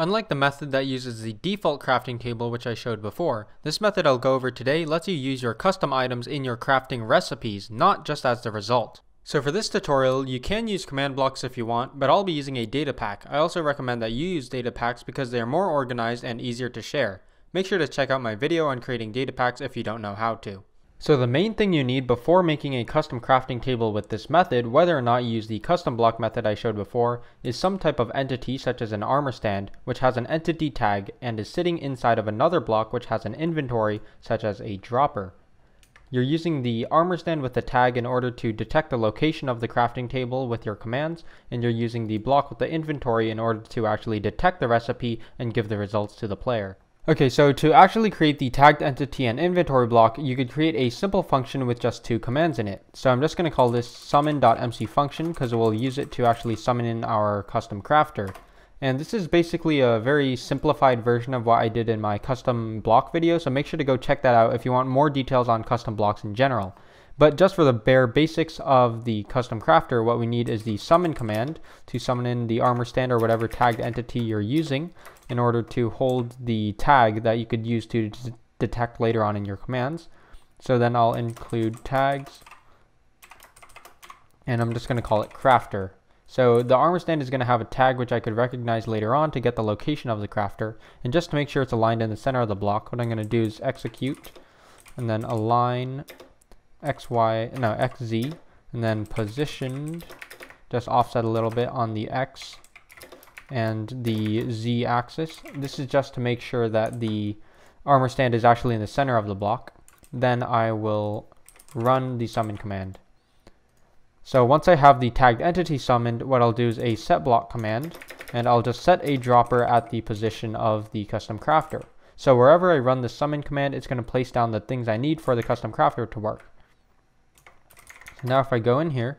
Unlike the method that uses the default crafting table which I showed before, this method I'll go over today lets you use your custom items in your crafting recipes, not just as the result. So for this tutorial, you can use command blocks if you want, but I'll be using a data pack. I also recommend that you use data packs because they are more organized and easier to share. Make sure to check out my video on creating data packs if you don't know how to. So the main thing you need before making a custom crafting table with this method, whether or not you use the custom block method I showed before, is some type of entity such as an armor stand, which has an entity tag and is sitting inside of another block which has an inventory such as a dropper. You're using the armor stand with the tag in order to detect the location of the crafting table with your commands, and you're using the block with the inventory in order to actually detect the recipe and give the results to the player. Okay, so to actually create the tagged entity and inventory block, you could create a simple function with just two commands in it. So I'm just going to call this summon.mc function because we'll use it to actually summon in our custom crafter. And this is basically a very simplified version of what I did in my custom block video, so make sure to go check that out if you want more details on custom blocks in general. But just for the bare basics of the custom crafter, what we need is the summon command to summon in the armor stand or whatever tagged entity you're using in order to hold the tag that you could use to detect later on in your commands. So then I'll include tags and I'm just going to call it crafter. So the armor stand is going to have a tag which I could recognize later on to get the location of the crafter. And just to make sure it's aligned in the center of the block, what I'm going to do is execute and then align xy, no, xz, and then positioned, just offset a little bit on the x and the z axis. This is just to make sure that the armor stand is actually in the center of the block. Then I will run the summon command. So once I have the tagged entity summoned, what I'll do is a set block command, and I'll just set a dropper at the position of the custom crafter. So wherever I run the summon command, it's going to place down the things I need for the custom crafter to work. Now if I go in here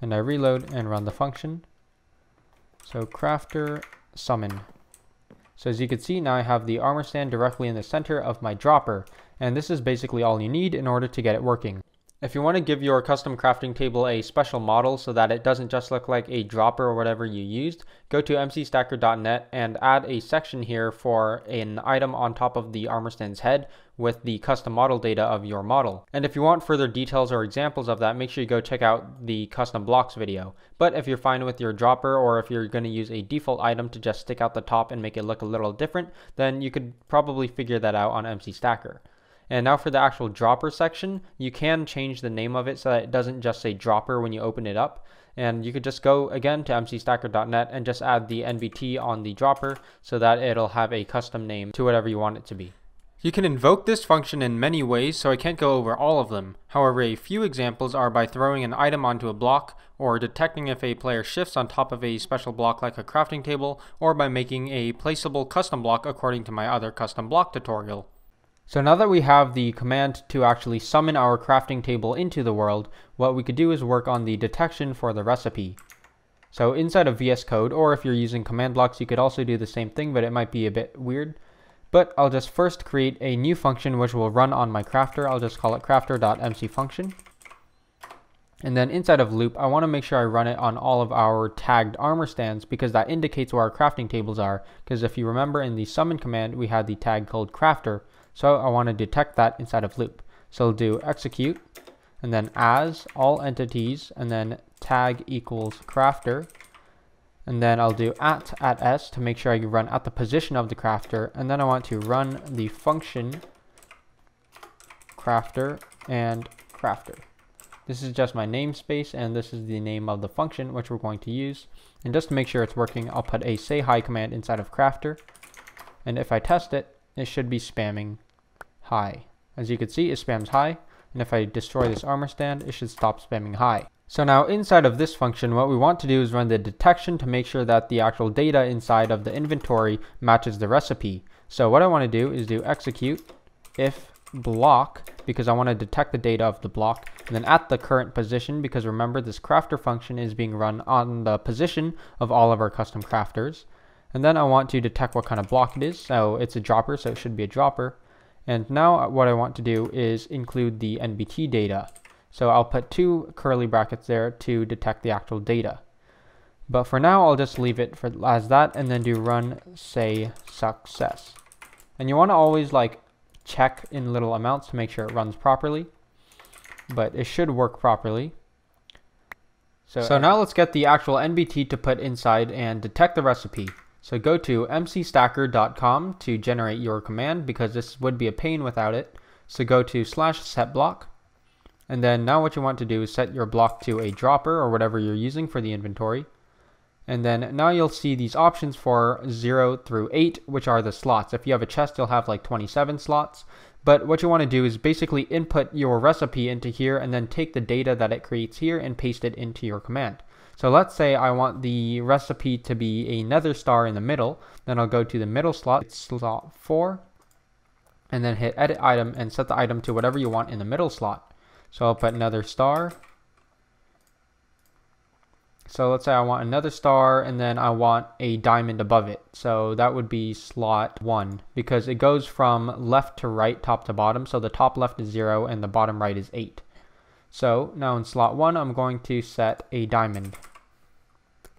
and I reload and run the function, so crafter summon. So as you can see now I have the armor stand directly in the center of my dropper and this is basically all you need in order to get it working. If you want to give your custom crafting table a special model so that it doesn't just look like a dropper or whatever you used, go to mcstacker.net and add a section here for an item on top of the armor stand's head with the custom model data of your model. And if you want further details or examples of that, make sure you go check out the custom blocks video. But if you're fine with your dropper or if you're going to use a default item to just stick out the top and make it look a little different, then you could probably figure that out on MC Stacker. And now for the actual dropper section, you can change the name of it so that it doesn't just say dropper when you open it up. And you could just go again to mcstacker.net and just add the NBT on the dropper so that it'll have a custom name to whatever you want it to be. You can invoke this function in many ways, so I can't go over all of them. However, a few examples are by throwing an item onto a block, or detecting if a player shifts on top of a special block like a crafting table, or by making a placeable custom block according to my other custom block tutorial. So now that we have the command to actually summon our crafting table into the world, what we could do is work on the detection for the recipe. So inside of VS Code, or if you're using command blocks, you could also do the same thing, but it might be a bit weird. But I'll just first create a new function which will run on my crafter. I'll just call it crafter.mc function. And then inside of loop, I want to make sure I run it on all of our tagged armor stands because that indicates where our crafting tables are. Because if you remember in the summon command, we had the tag called crafter, so I want to detect that inside of loop. So I'll do execute and then as all entities and then tag equals crafter. And then I'll do at at s to make sure I run at the position of the crafter. And then I want to run the function crafter and crafter. This is just my namespace and this is the name of the function which we're going to use. And just to make sure it's working, I'll put a say hi command inside of crafter. And if I test it, it should be spamming hi. As you can see, it spams hi, and if I destroy this armor stand, it should stop spamming hi. So now inside of this function, what we want to do is run the detection to make sure that the actual data inside of the inventory matches the recipe. So what I want to do is do execute if block because I want to detect the data of the block and then at the current position because remember this crafter function is being run on the position of all of our custom crafters and then I want to detect what kind of block it is. So it's a dropper, so it should be a dropper. And now what I want to do is include the NBT data. So I'll put two curly brackets there to detect the actual data. But for now, I'll just leave it for as that and then do run say success. And you want to always like check in little amounts to make sure it runs properly. But it should work properly. So, so now let's get the actual NBT to put inside and detect the recipe. So go to mcstacker.com to generate your command because this would be a pain without it. So go to slash set block. And then now what you want to do is set your block to a dropper or whatever you're using for the inventory. And then now you'll see these options for 0 through 8, which are the slots. If you have a chest, you'll have like 27 slots. But what you want to do is basically input your recipe into here and then take the data that it creates here and paste it into your command. So let's say I want the recipe to be a nether star in the middle. Then I'll go to the middle slot, slot 4, and then hit edit item and set the item to whatever you want in the middle slot. So I'll put nether star, so let's say I want a nether star and then I want a diamond above it. So that would be slot 1 because it goes from left to right, top to bottom. So the top left is 0 and the bottom right is 8. So now in slot 1 I'm going to set a diamond.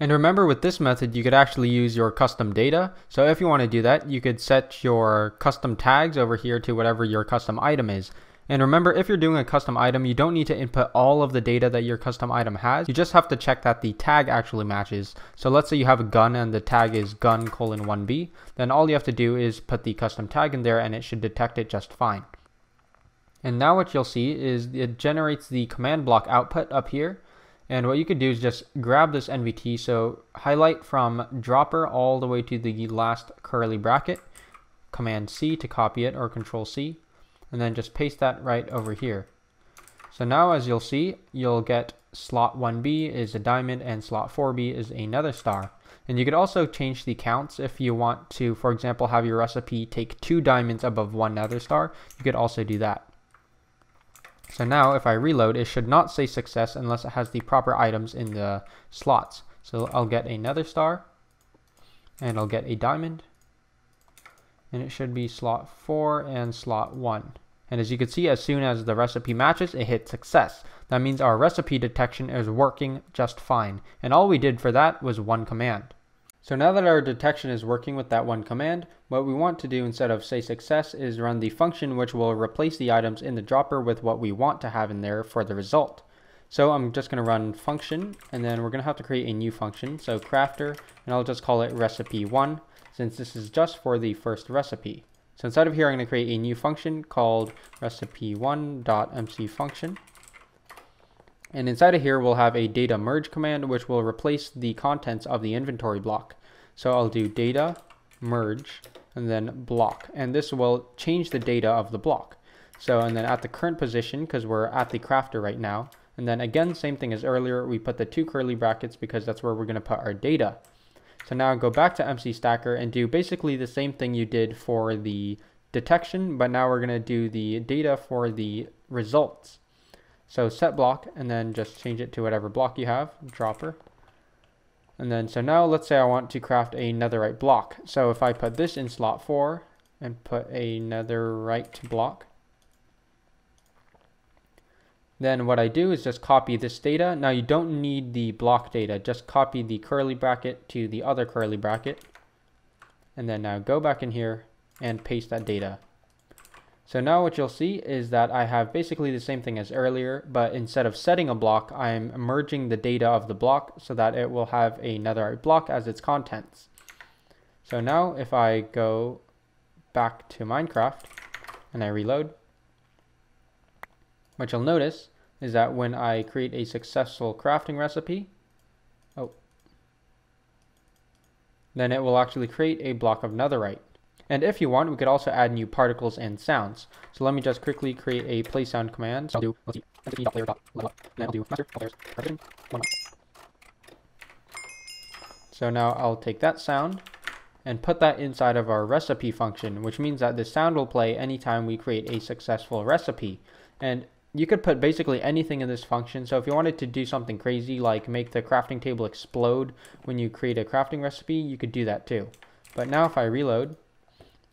And remember with this method you could actually use your custom data. So if you want to do that you could set your custom tags over here to whatever your custom item is. And remember, if you're doing a custom item, you don't need to input all of the data that your custom item has. You just have to check that the tag actually matches. So let's say you have a gun and the tag is gun colon 1b. Then all you have to do is put the custom tag in there and it should detect it just fine. And now what you'll see is it generates the command block output up here. And what you could do is just grab this NBT, So highlight from dropper all the way to the last curly bracket. Command C to copy it or Control C and then just paste that right over here. So now as you'll see, you'll get slot 1B is a diamond and slot 4B is a nether star. And you could also change the counts if you want to, for example, have your recipe take two diamonds above one nether star. You could also do that. So now if I reload, it should not say success unless it has the proper items in the slots. So I'll get a nether star and I'll get a diamond and it should be slot 4 and slot 1. And as you can see, as soon as the recipe matches, it hits success. That means our recipe detection is working just fine. And all we did for that was one command. So now that our detection is working with that one command, what we want to do instead of say success is run the function which will replace the items in the dropper with what we want to have in there for the result. So I'm just going to run function and then we're going to have to create a new function. So crafter and I'll just call it recipe1 since this is just for the first recipe. So inside of here, I'm going to create a new function called recipe1.mc function. And inside of here, we'll have a data merge command, which will replace the contents of the inventory block. So I'll do data merge and then block. And this will change the data of the block. So, and then at the current position, because we're at the crafter right now, and then again, same thing as earlier, we put the two curly brackets because that's where we're going to put our data. So now go back to MC Stacker and do basically the same thing you did for the detection, but now we're going to do the data for the results. So set block and then just change it to whatever block you have, dropper. And then so now let's say I want to craft a netherite block. So if I put this in slot 4 and put a netherite block, then what I do is just copy this data. Now you don't need the block data, just copy the curly bracket to the other curly bracket. And then now go back in here and paste that data. So now what you'll see is that I have basically the same thing as earlier, but instead of setting a block, I'm merging the data of the block so that it will have a netherite block as its contents. So now if I go back to Minecraft and I reload, what you'll notice is that when I create a successful crafting recipe, oh, then it will actually create a block of netherite. And if you want, we could also add new particles and sounds. So let me just quickly create a play sound command. So I'll do, let's see, player level. And I'll do master players one. So now I'll take that sound and put that inside of our recipe function, which means that the sound will play anytime we create a successful recipe. And you could put basically anything in this function. So if you wanted to do something crazy like make the crafting table explode when you create a crafting recipe, you could do that too. But now if I reload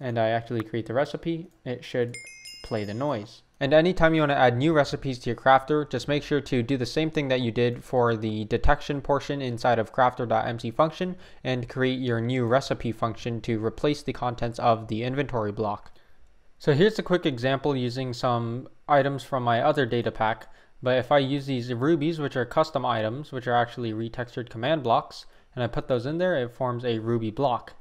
and I actually create the recipe, it should play the noise. And anytime you want to add new recipes to your crafter, just make sure to do the same thing that you did for the detection portion inside of crafter.mc function and create your new recipe function to replace the contents of the inventory block. So here's a quick example using some items from my other data pack. But if I use these rubies, which are custom items, which are actually retextured command blocks, and I put those in there, it forms a ruby block.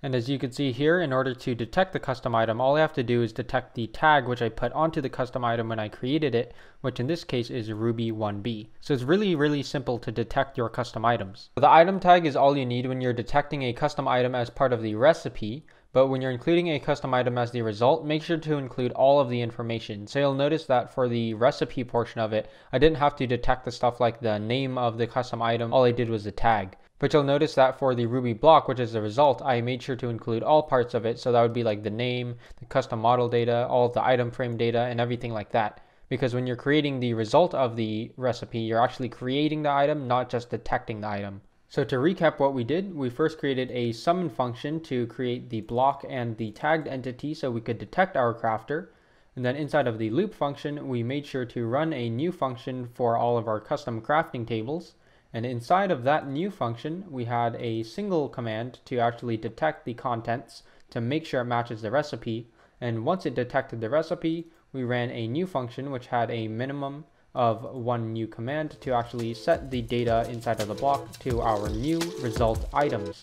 And as you can see here, in order to detect the custom item, all I have to do is detect the tag which I put onto the custom item when I created it, which in this case is Ruby1B. So it's really, really simple to detect your custom items. The item tag is all you need when you're detecting a custom item as part of the recipe, but when you're including a custom item as the result, make sure to include all of the information. So you'll notice that for the recipe portion of it, I didn't have to detect the stuff like the name of the custom item, all I did was the tag. But you'll notice that for the Ruby block, which is the result, I made sure to include all parts of it. So that would be like the name, the custom model data, all of the item frame data, and everything like that. Because when you're creating the result of the recipe, you're actually creating the item, not just detecting the item. So to recap what we did, we first created a summon function to create the block and the tagged entity so we could detect our crafter. And then inside of the loop function, we made sure to run a new function for all of our custom crafting tables. And inside of that new function, we had a single command to actually detect the contents to make sure it matches the recipe. And once it detected the recipe, we ran a new function which had a minimum of one new command to actually set the data inside of the block to our new result items.